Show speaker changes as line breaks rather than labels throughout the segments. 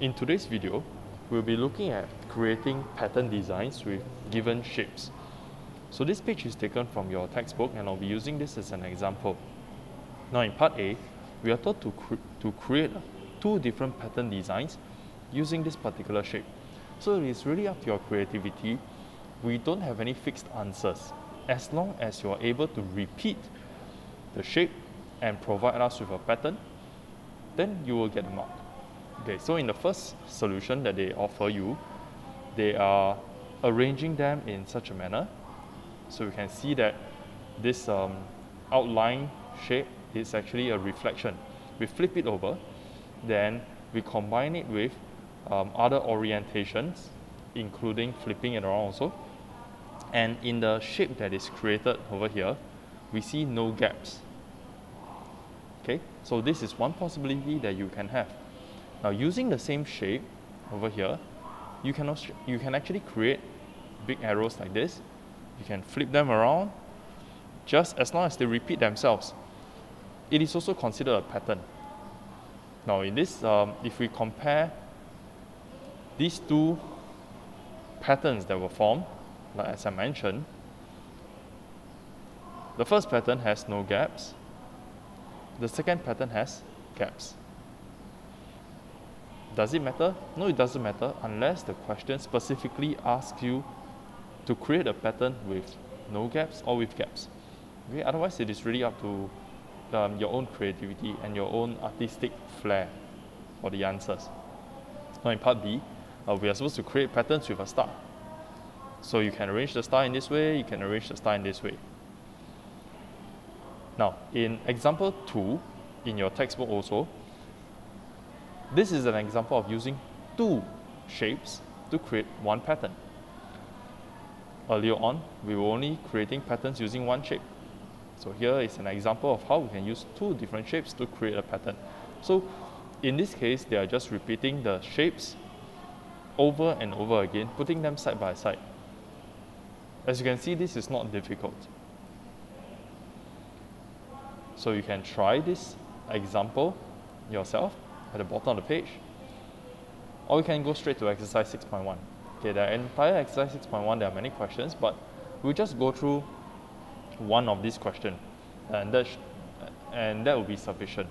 In today's video, we'll be looking at creating pattern designs with given shapes. So this page is taken from your textbook and I'll be using this as an example. Now in part A, we are taught to, cre to create two different pattern designs using this particular shape. So it is really up to your creativity. We don't have any fixed answers. As long as you're able to repeat the shape and provide us with a pattern, then you will get a mark. Okay, so in the first solution that they offer you, they are arranging them in such a manner. So you can see that this um, outline shape is actually a reflection. We flip it over, then we combine it with um, other orientations, including flipping it around also. And in the shape that is created over here, we see no gaps. Okay, so this is one possibility that you can have. Now using the same shape over here, you can, also, you can actually create big arrows like this. You can flip them around just as long as they repeat themselves. It is also considered a pattern. Now in this, um, if we compare these two patterns that were formed, like as I mentioned, the first pattern has no gaps. The second pattern has gaps. Does it matter? No, it doesn't matter unless the question specifically asks you to create a pattern with no gaps or with gaps. Okay? Otherwise, it is really up to um, your own creativity and your own artistic flair for the answers. Now in part B, uh, we are supposed to create patterns with a star. So you can arrange the star in this way, you can arrange the star in this way. Now, in example 2, in your textbook also, this is an example of using two shapes to create one pattern. Earlier on, we were only creating patterns using one shape. So here is an example of how we can use two different shapes to create a pattern. So in this case, they are just repeating the shapes over and over again, putting them side by side. As you can see, this is not difficult. So you can try this example yourself at the bottom of the page. Or we can go straight to exercise 6.1. Okay, the entire exercise 6.1, there are many questions, but we'll just go through one of these questions, and that, and that will be sufficient.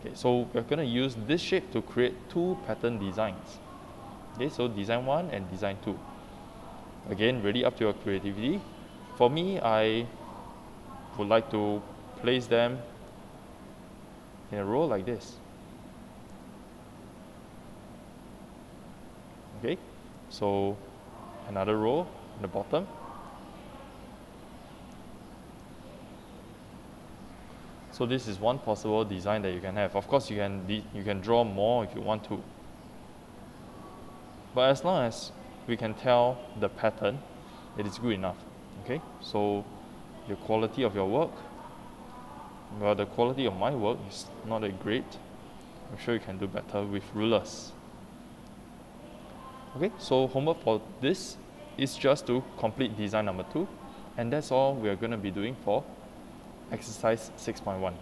Okay, so we're going to use this shape to create two pattern designs. Okay, so design 1 and design 2. Again, really up to your creativity. For me, I would like to place them in a row like this. Okay, so another row in the bottom. So this is one possible design that you can have. Of course, you can you can draw more if you want to. But as long as we can tell the pattern, it is good enough. Okay, so the quality of your work, well, the quality of my work is not that great. I'm sure you can do better with rulers. Okay, so homework for this is just to complete design number two, and that's all we are going to be doing for exercise 6.1.